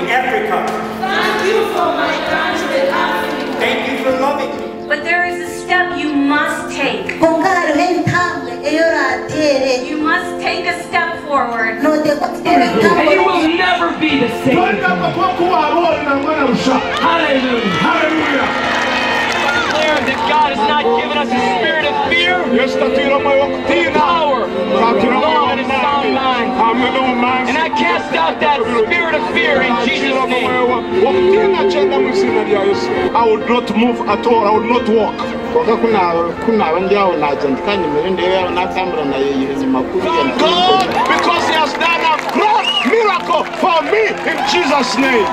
Africa. Thank you for my country, Africa. Thank you for loving me. But there is a step you must take. konka hariho intambwe iyo uratere You must take a step forward. noteka gutera And intambwe you will never be the same. Hallelujah. Hallelujah. Declare that God has not given us a spirit of fear, Yesu tatwira moyo wo power, spirit of fear in Jesus' name. moyo wo- wo kutina cyenda mu izina rya yesu i would not move at all. I would not walk. Koka kunaba kunaba ndiyawo nagenda kandi natambura nayo inyuma God because he has done a great miracle for me in Jesus name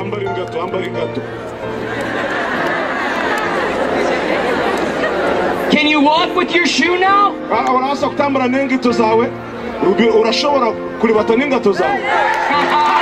ambara ingato ambara ingato Can you walk with your shoe now? Ah, urabasha kutambara n'ingito zawe. Urashobora kuribata n'ingato zawe. Ha